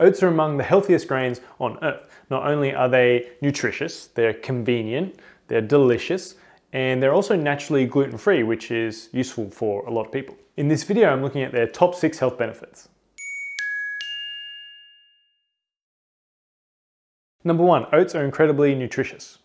Oats are among the healthiest grains on earth. Not only are they nutritious, they're convenient, they're delicious, and they're also naturally gluten-free, which is useful for a lot of people. In this video, I'm looking at their top six health benefits. Number one, oats are incredibly nutritious.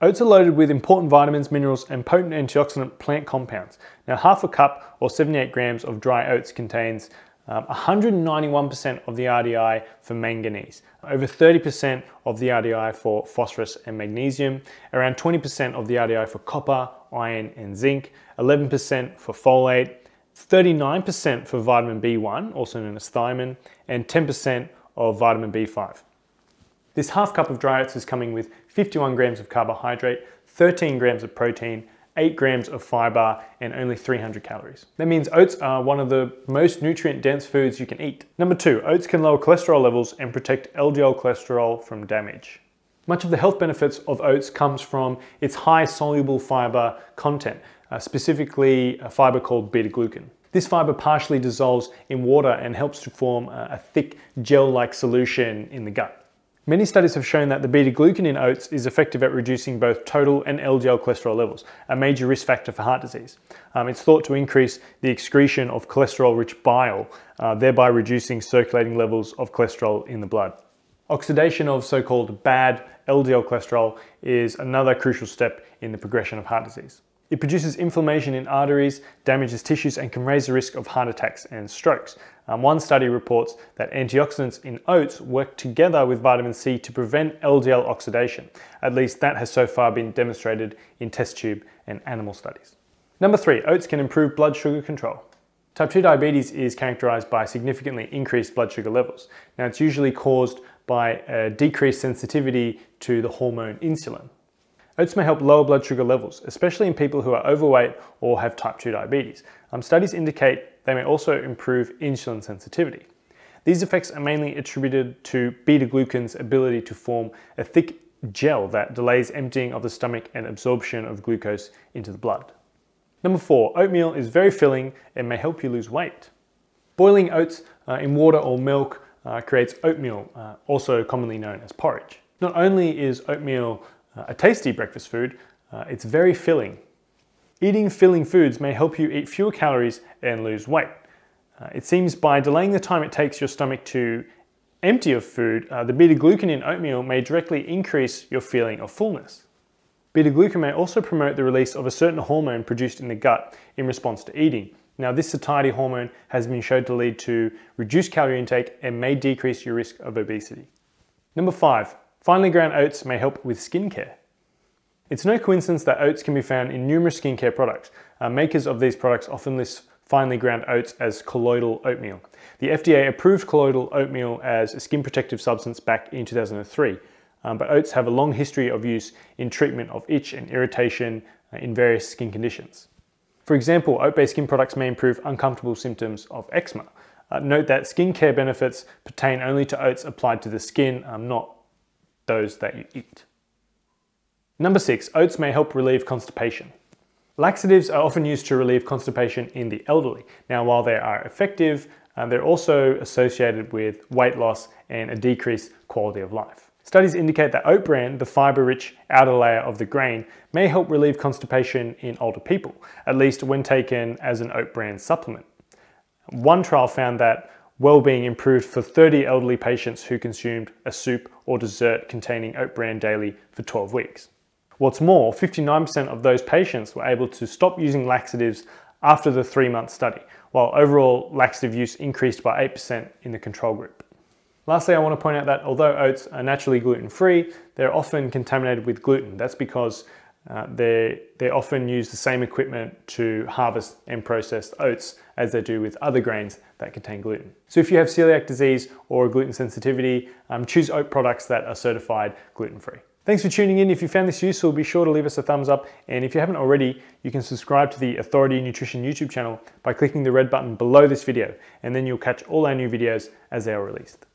Oats are loaded with important vitamins, minerals, and potent antioxidant plant compounds. Now, half a cup or 78 grams of dry oats contains 191% um, of the RDI for manganese, over 30% of the RDI for phosphorus and magnesium, around 20% of the RDI for copper, iron, and zinc, 11% for folate, 39% for vitamin B1, also known as thiamine, and 10% of vitamin B5. This half cup of dry oats is coming with 51 grams of carbohydrate, 13 grams of protein, 8 grams of fiber, and only 300 calories. That means oats are one of the most nutrient dense foods you can eat. Number two, oats can lower cholesterol levels and protect LDL cholesterol from damage. Much of the health benefits of oats comes from its high soluble fiber content, uh, specifically a fiber called beta glucan. This fiber partially dissolves in water and helps to form a thick gel-like solution in the gut. Many studies have shown that the beta-glucan in oats is effective at reducing both total and LDL cholesterol levels, a major risk factor for heart disease. Um, it's thought to increase the excretion of cholesterol-rich bile, uh, thereby reducing circulating levels of cholesterol in the blood. Oxidation of so-called bad LDL cholesterol is another crucial step in the progression of heart disease. It produces inflammation in arteries, damages tissues, and can raise the risk of heart attacks and strokes. Um, one study reports that antioxidants in oats work together with vitamin C to prevent LDL oxidation. At least that has so far been demonstrated in test tube and animal studies. Number three, oats can improve blood sugar control. Type 2 diabetes is characterized by significantly increased blood sugar levels. Now, it's usually caused by a decreased sensitivity to the hormone insulin. Oats may help lower blood sugar levels, especially in people who are overweight or have type 2 diabetes. Um, studies indicate they may also improve insulin sensitivity. These effects are mainly attributed to beta-glucan's ability to form a thick gel that delays emptying of the stomach and absorption of glucose into the blood. Number four, oatmeal is very filling and may help you lose weight. Boiling oats uh, in water or milk uh, creates oatmeal, uh, also commonly known as porridge. Not only is oatmeal uh, a tasty breakfast food, uh, it's very filling. Eating filling foods may help you eat fewer calories and lose weight. Uh, it seems by delaying the time it takes your stomach to empty of food, uh, the beta-glucan in oatmeal may directly increase your feeling of fullness. Beta-glucan may also promote the release of a certain hormone produced in the gut in response to eating. Now, this satiety hormone has been shown to lead to reduced calorie intake and may decrease your risk of obesity. Number five, Finely ground oats may help with skincare. It's no coincidence that oats can be found in numerous skincare products. Uh, makers of these products often list finely ground oats as colloidal oatmeal. The FDA approved colloidal oatmeal as a skin protective substance back in 2003, um, but oats have a long history of use in treatment of itch and irritation uh, in various skin conditions. For example, oat-based skin products may improve uncomfortable symptoms of eczema. Uh, note that skincare benefits pertain only to oats applied to the skin, um, not those that you eat. Number six, oats may help relieve constipation. Laxatives are often used to relieve constipation in the elderly. Now, while they are effective, uh, they're also associated with weight loss and a decreased quality of life. Studies indicate that oat bran, the fiber-rich outer layer of the grain, may help relieve constipation in older people, at least when taken as an oat bran supplement. One trial found that well-being improved for 30 elderly patients who consumed a soup or dessert containing oat bran daily for 12 weeks. What's more, 59% of those patients were able to stop using laxatives after the three-month study, while overall laxative use increased by 8% in the control group. Lastly, I want to point out that although oats are naturally gluten-free, they're often contaminated with gluten. That's because uh, they, they often use the same equipment to harvest and process oats as they do with other grains that contain gluten. So if you have celiac disease or gluten sensitivity, um, choose oat products that are certified gluten-free. Thanks for tuning in. If you found this useful, be sure to leave us a thumbs up. And if you haven't already, you can subscribe to the Authority Nutrition YouTube channel by clicking the red button below this video, and then you'll catch all our new videos as they are released.